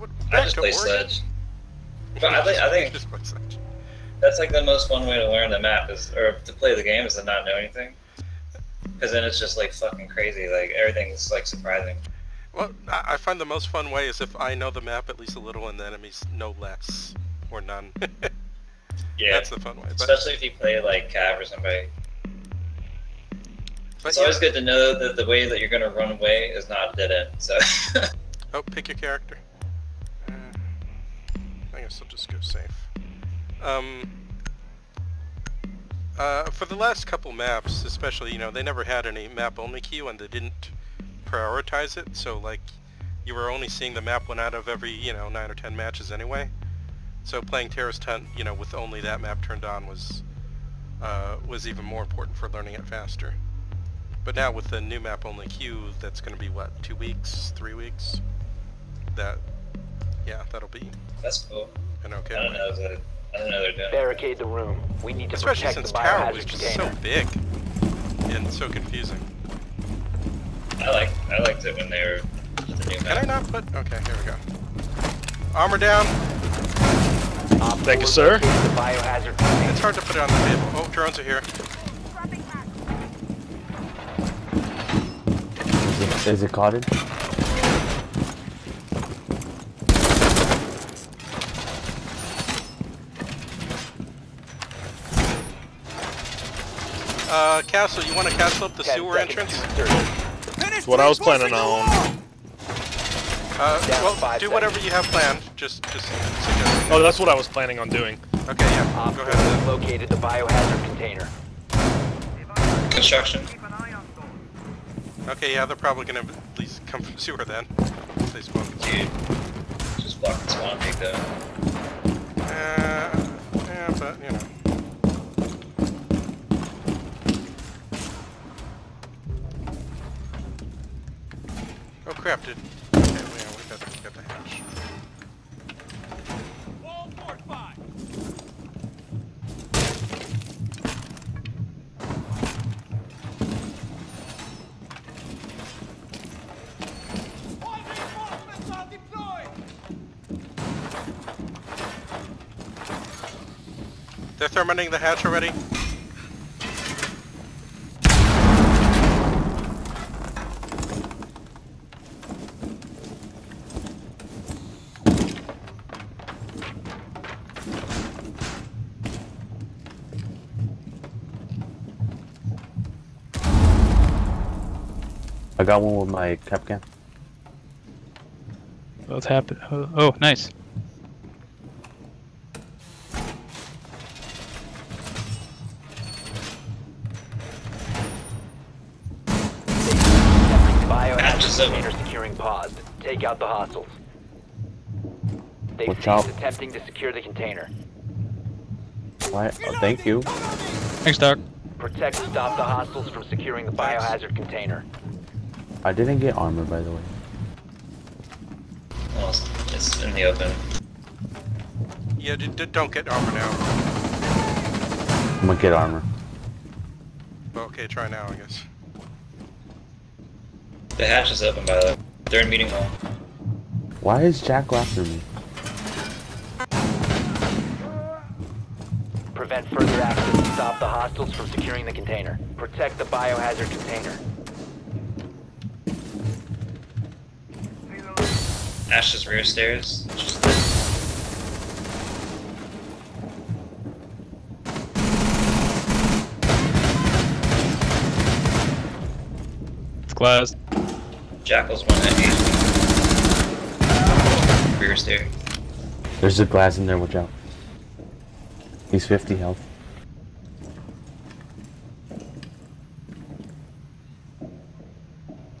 what, I just to play Oregon? Sledge. But I think, I think Just play Sledge. that's like the most fun way to learn the map is, or to play the game is to not know anything. Because then it's just like fucking crazy. Like everything's like surprising. Well, I find the most fun way is if I know the map at least a little and the enemies know less or none. Yeah. That's the fun way. But, Especially if you play like Cav or somebody. but It's yeah. always good to know that the way that you're gonna run away is not a dead end. So Oh, pick your character. Guess I'll just go safe. Um, uh, for the last couple maps, especially, you know, they never had any map-only queue and they didn't prioritize it, so, like, you were only seeing the map one out of every, you know, 9 or 10 matches anyway. So playing Terrorist Hunt, you know, with only that map turned on was, uh, was even more important for learning it faster. But now with the new map-only queue, that's going to be, what, two weeks, three weeks? That, yeah, that'll be that's cool. an okay I don't way. know that I don't know they're doing. Barricade the room. We need to Especially protect since the Tower was biohazard just container. so big and so confusing. I like I liked it when they were the Can I not put? Okay, here we go. Armor down. Op Thank you, sir. located The biohazard container. It's hard to put it on the table. Oh, drones are here. Is it, is it cottage? Uh, Castle, you want to castle up the 10 sewer entrance? to. That's what I was planning on. Uh, well, five do whatever you have planned. Just, just suggesting. Oh, that's what I was planning on doing. Okay, yeah. Op Go four ahead. has located the biohazard container. Construction. Okay, yeah, they're probably gonna at least come from sewer then. If they spawn. Dude. Just blocking spawn peak though. Uh, yeah, but you know. Crap! Did okay? We got, we got the hatch. They're thermiting the hatch already. I got one with my Kapkan. Both happen. Oh, oh, nice. Biohazard just securing paused. Take out the hostiles. They've Watch out. attempting to secure the container. Why? Oh, thank you. Thanks, Doc. Protect and stop the hostiles from securing the biohazard container. I didn't get armor, by the way. Well, it's in the open. Yeah, d- d- don't get armor now. I'm gonna get armor. Okay, try now, I guess. The hatch is open by the way. They're in meeting hall. Why is Jack after me? Prevent further access and stop the hostiles from securing the container. Protect the biohazard container. Ash's rear stairs. It's glass. Jackal's one at HP. Rear stair. There's a glass in there, watch out. He's 50 health.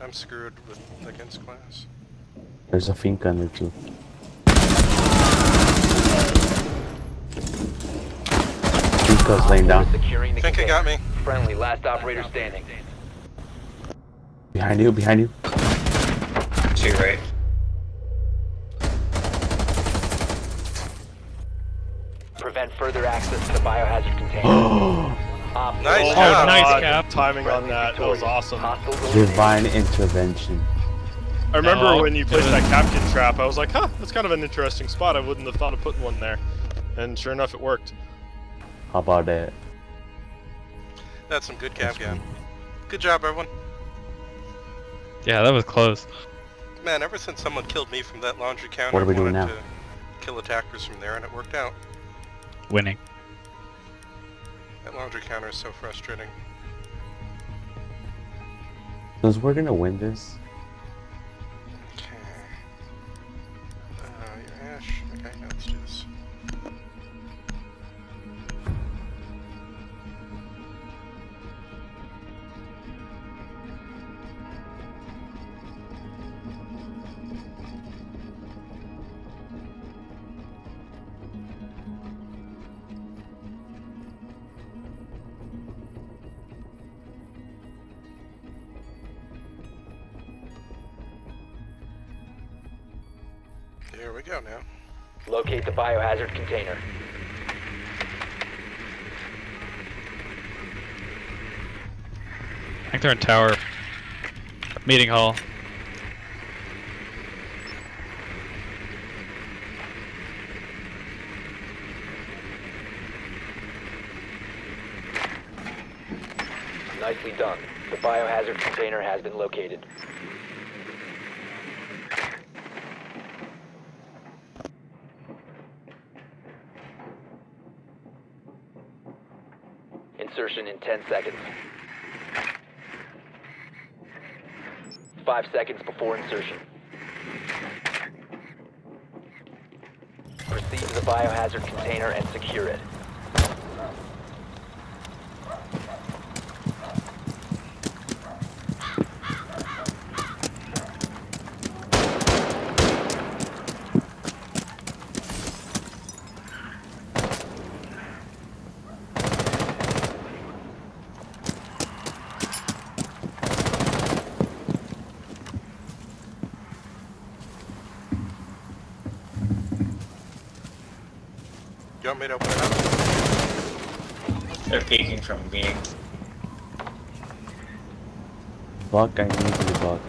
I'm screwed with against class. There's a Finka in there too. Finka's laying down. Securing the Think I got me. Friendly, last operator standing. Behind you, behind you. To your right. Prevent further access to the biohazard container. Nice Oh, job. nice, Cap. Timing on friendly that. That was awesome. Divine intervention. I remember No, when you placed was- that Captain trap, I was like, huh, that's kind of an interesting spot. I wouldn't have thought of putting one there. And sure enough, it worked. How about that? That's some good That's Kapkan. Good job, everyone. Yeah, that was close. Man, ever since someone killed me from that laundry counter, What are we I doing now? to kill attackers from there, and it worked out. Winning. That laundry counter is so frustrating. Since we're gonna win this, Okay, now let's do this. Here we go now. Locate the biohazard container. I think they're in tower. Meeting hall. Nicely done. The biohazard container has been located. Insertion in 10 seconds. 5 seconds before insertion. Proceed to the biohazard container and secure it. You want me to open it up? They're peeking from meeting. Buck, I need you, Buck.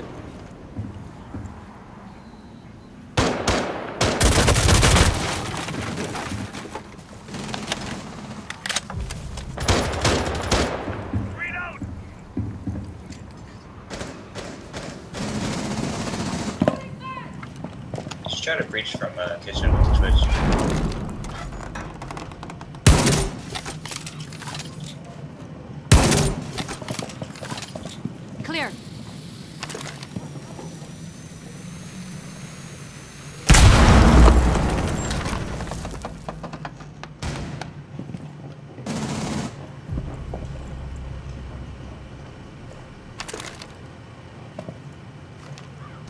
Just try to breach from uh, kitchen with Twitch. Clear.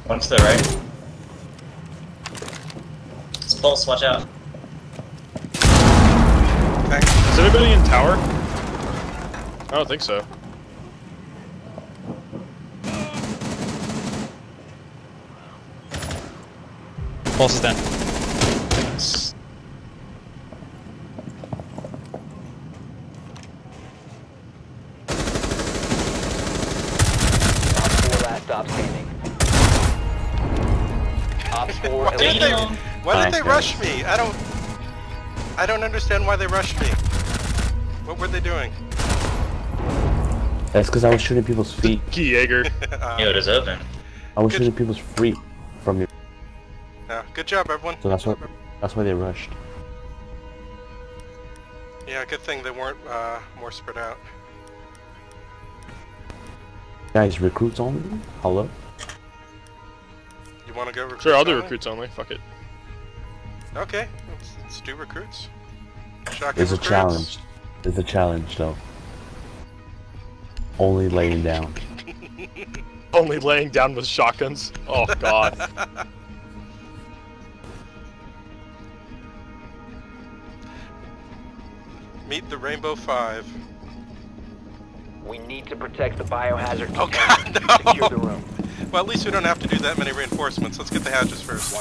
One to the right. It's Pulse, watch out. Okay. Is anybody in tower? I don't think so. Pulse is down. They, why did they rush me? I don't... I don't understand why they rushed me. What were they doing? That's because I was shooting people's feet. Key Jaeger. Uh, Yo, it is open. I was Good. shooting people's feet from you, yeah, good job, everyone. so that's what. That's why they rushed. Yeah, good thing they weren't uh, more spread out. Guys, recruits only. Hello. You want to go recruits Sure, I'll do only? recruits only. Fuck it. Okay, let's, let's do recruits. Shotgun It's a challenge. It's a challenge, though. Only laying down. Only laying down with shotguns. Oh god. Meet the Rainbow Five. We need to protect the biohazard Oh god, no! Secure the room. Well, at least we don't have to do that many reinforcements. Let's get the hatches first.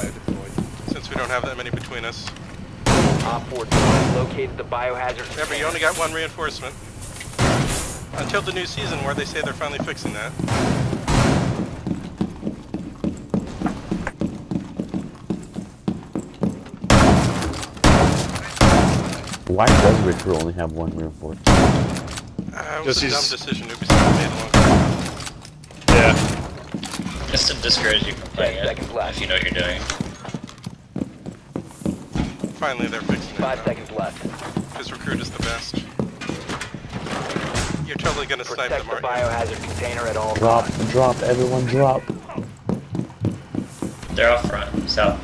Since we don't have that many between us. Op 4 located the biohazard. Remember, you only got one reinforcement. Until the new season where they say they're finally fixing that. Why does Richard only have one reinforcement? Uh, it was Just a dumb decision Ubisoft made a long time ago. Yeah. Just to discourage you from playing Ten it, seconds left. if you know what you're doing. Finally, they're fixing Five it. seconds left. This Recruit is the best. You're totally gonna snipe them, the aren't you? biohazard container at all Drop, costs. drop, everyone drop. They're out front, south.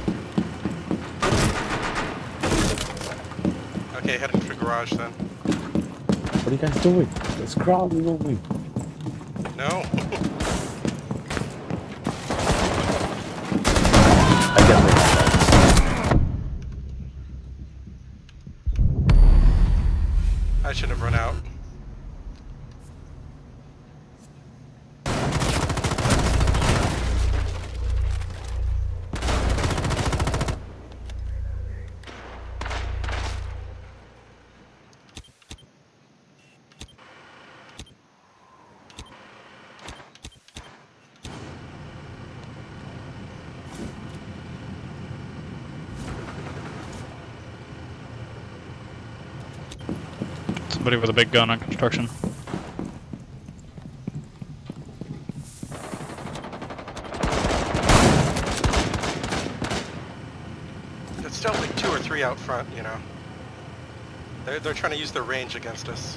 Okay, heading for garage then. What are you guys doing? It's crawling on me. No? I guess I I should have run out. Somebody with a big gun on construction. It's still like two or three out front, you know. They're, they're trying to use their range against us.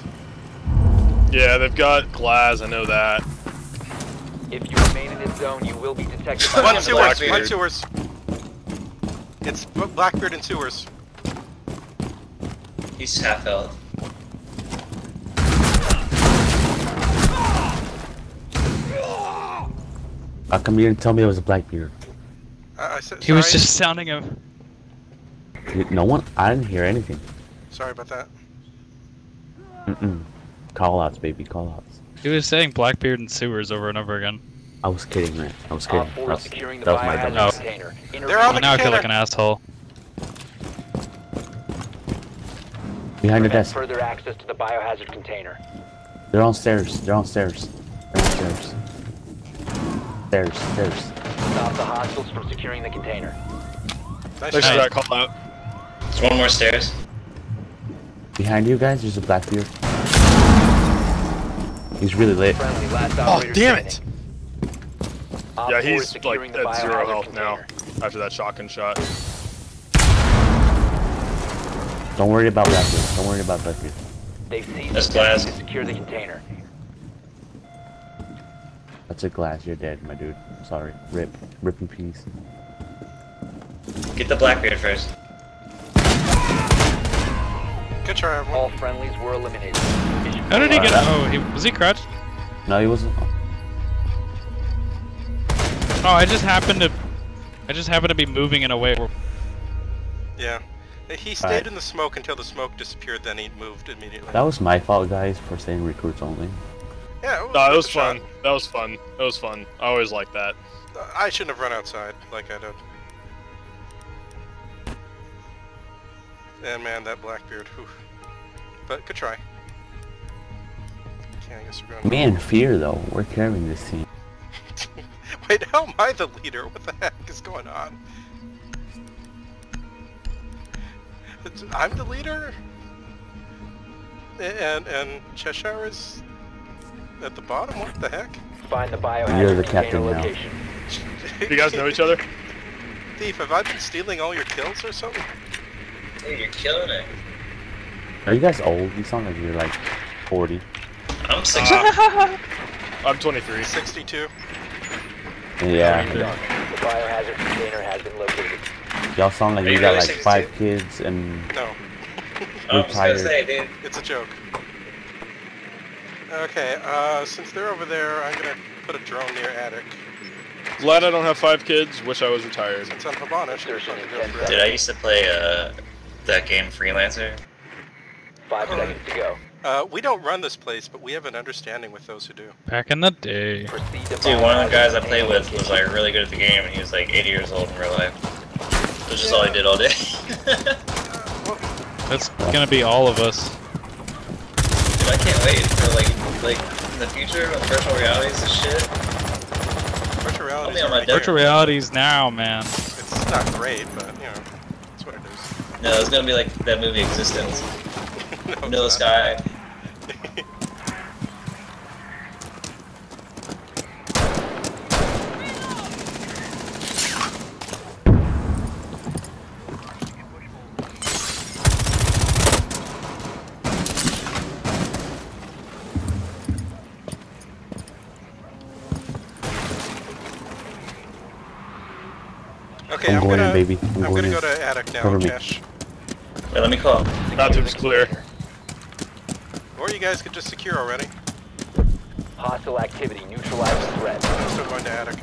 Yeah, they've got glass, I know that. If you remain in this zone, you will be detected by One Blackbeard. sewers, Blackbeard. one sewers. It's Blackbeard and sewers. He's half health. How come you didn't tell me it was a black beard? I, uh, I said, He was just sounding a. No one, I didn't hear anything. Sorry about that. Mm-mm. Call outs, baby, call outs. He was saying Blackbeard and sewers over and over again. I was kidding, man. I was kidding. 4 That is was, securing the that was my biohazard dumb. Oh. container. They're on the now I feel like an asshole. Behind the desk. further access to the biohazard container. They're on stairs. They're on stairs. They're on stairs. Stairs, stairs. Stop the hostiles from securing the container. Nice Thanks for call out. There's one more stairs. Behind you guys, there's a black beard. He's really late. Oh, damn it! Yeah, he's like at zero biohazard health now after that shotgun shot. Don't worry about black beard. Don't worry about black beard. They've seized That's the glass. to secure the container. That's a glass. You're dead, my dude. Sorry. Rip. Rip in peace. Get the Blackbeard first. Good try, everyone. All friendlies were eliminated. How did he failed. get? Oh, he was he crouched? No, he wasn't. Oh, I just happened to. I just happened to be moving in a way. Where, Yeah. He stayed Alright. in the smoke until the smoke disappeared, then he moved immediately. That was my fault, guys, for saying recruits only. Yeah, it No, it was a shot. fun. That was fun. That was fun. I always like that. I shouldn't have run outside like I did. And man, that Blackbeard. Whew. But good try. Okay, I guess we're going. Man, fear though. We're carrying this team. Wait, how am I the leader? What the heck is going on? It's, I'm the leader? And and Cheshire is at the bottom? What the heck? Find the You're biohazard the container captain now. location. Do you guys know each other? Thief, have I been stealing all your kills or something? Hey, you're killing it. Are you guys old? You sound like you're like 40. I'm six. I'm 23. 62. Yeah. The biohazard container has been located. Y'all sound like Are you you got like 62? five kids and No, I was gonna say, dude. it's a joke. Okay, uh, since they're over there, I'm gonna put a drone near attic. Glad I don't have five kids. Wish I was retired. Since I'm Habanish, I'm Insertion gonna in go 10 for seconds. Dude, I used to play uh, that game Freelancer. Five seconds to go. Uh, we don't run this place, but we have an understanding with those who do. back in the day. Dude, one of the guys I played with was like really good at the game, and he was like 80 years old in real life. Which is all he did all day. Well, That's gonna be all of us. Dude, I can't wait for like like in the future when virtual reality is a shit. virtual reality I'll be on my is. Virtual realities now, man. It's not great, but you know, That's what it is. No, it's gonna be like that movie eXistenZ. no, it's Vanilla not. Okay, I'm I'm, going gonna, baby. I'm I'm going gonna in. go to attic now, Cover me. Wait, let me call. Bathrooms clear. Or you guys could just secure already. Hostile activity. Neutralize threat. I'm still going to attic.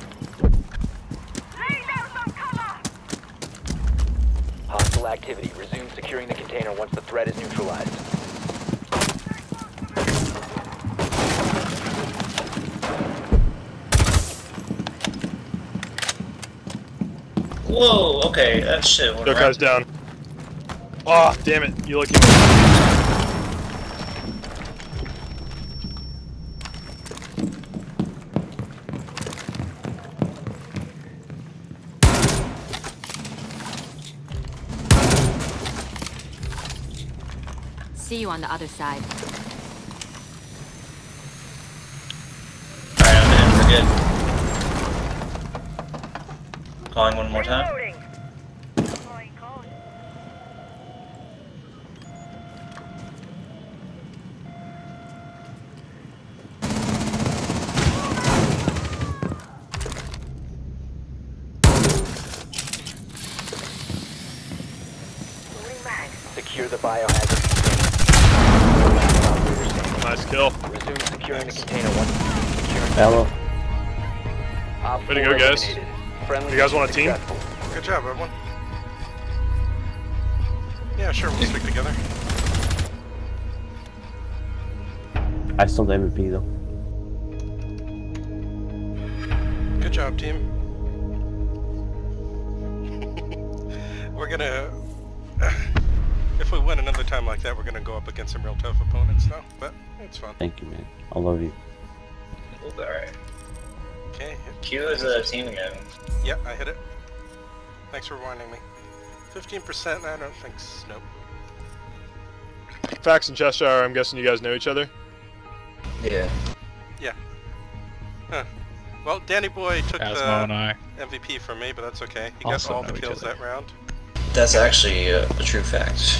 Hostile activity. Resume securing the container once the threat is neutralized. Whoa, okay, uh, that shit went Duck right. guy's down. Oh, damn it. You lucky. See you on the other side. Alright, I'm in. We're good. Calling one more time. Secure the biohazard container. Nice kill. Resume securing the container once securing Hello. Op Way to four go, guys. Eliminated. Friendly You guys want a team? Good job, everyone. Yeah, sure, we'll stick together. I stole the MVP though. Good job, team. we're gonna... if we win another time like that, we're gonna go up against some real tough opponents though, but it's fun. Thank you, man. I love you. Alright. Okay, Q is a team again. yeah, I hit it. Thanks for reminding me. 15%, I don't think... s- Nope. Fax and Cheshire, I'm guessing you guys know each other. Yeah. Yeah. Huh. Well, Danny Boy took Asmo and the I. MVP from me, but that's okay. He Also got all the kills that round. That's actually uh, a true fact.